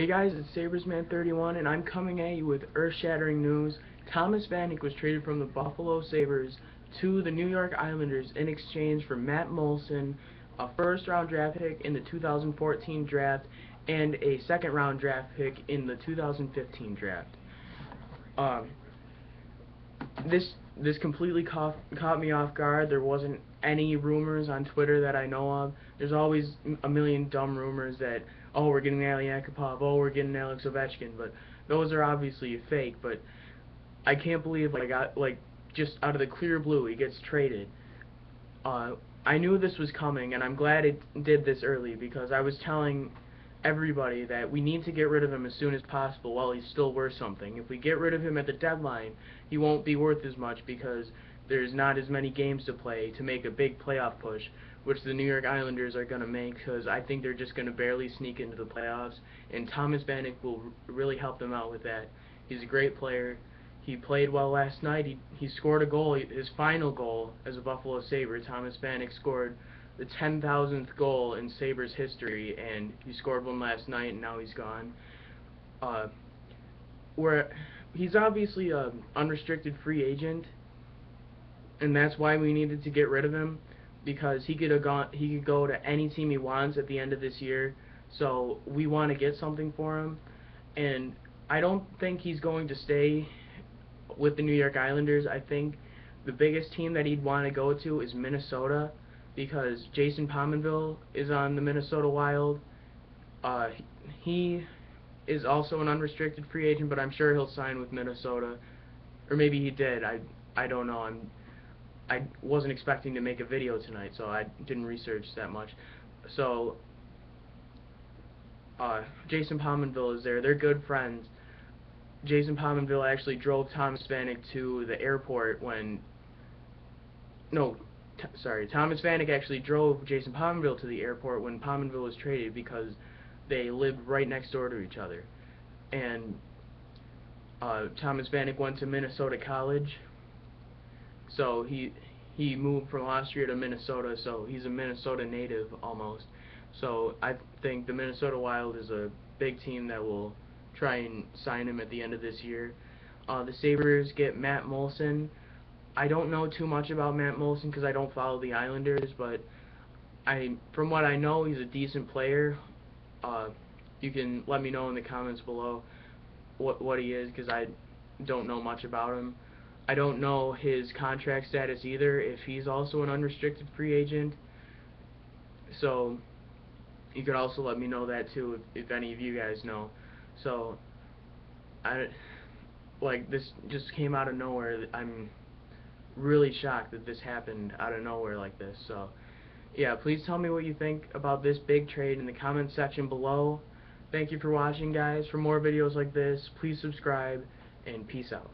Hey guys, it's Sabresman31 and I'm coming at you with earth-shattering news. Thomas Vanek was traded from the Buffalo Sabres to the New York Islanders in exchange for Matt Moulson, a first-round draft pick in the 2014 draft, and a second-round draft pick in the 2015 draft. Um, this this completely caught, caught me off guard. There wasn't any rumors on Twitter that I know of. There's always a million dumb rumors that, oh, we're getting Ali Yakupov, oh, we're getting Alex Ovechkin, but those are obviously fake. But I can't believe, like, I, got, like just out of the clear blue, he gets traded. Uh, I knew this was coming, and I'm glad it did this early because I was telling everybody that we need to get rid of him as soon as possible while he's still worth something. If we get rid of him at the deadline, he won't be worth as much because there's not as many games to play to make a big playoff push, which the New York Islanders are going to make because I think they're just going to barely sneak into the playoffs, and Thomas Vanek will really help them out with that. He's a great player. He played well last night. He, he scored a goal, his final goal as a Buffalo Sabre. Thomas Vanek scored the 10,000th goal in Sabres history, and he scored one last night, and now he's gone. Uh, where he's obviously an unrestricted free agent, and that's why we needed to get rid of him because he could have gone, he could go to any team he wants at the end of this year. So we want to get something for him, and I don't think he's going to stay with the New York Islanders. I think the biggest team that he'd want to go to is Minnesota because Jason Pominville is on the Minnesota Wild. Uh, he is also an unrestricted free agent, but I'm sure he'll sign with Minnesota, or maybe he did. I I don't know. I'm I wasn't expecting to make a video tonight, so I didn't research that much. So uh, Jason Pominville is there. They're good friends. Jason Pominville actually drove Thomas Vanek to the airport when no sorry, Thomas Vanek actually drove Jason Pominville to the airport when Pominville was traded because they lived right next door to each other. And uh, Thomas Vanek went to Minnesota College, so he he moved from Austria to Minnesota, so he's a Minnesota native almost. So I think the Minnesota Wild is a big team that will try and sign him at the end of this year. Uh, the Sabres get Matt Moulson. I don't know too much about Matt Moulson because I don't follow the Islanders, but I, from what I know, he's a decent player. Uh, you can let me know in the comments below what what he is because I don't know much about him. I don't know his contract status either. If he's also an unrestricted free agent, so you could also let me know that too if, if any of you guys know. So I like this just came out of nowhere. I'm really shocked that this happened out of nowhere like this. So, yeah, please tell me what you think about this big trade in the comment section below. Thank you for watching, guys. For more videos like this, please subscribe, and peace out.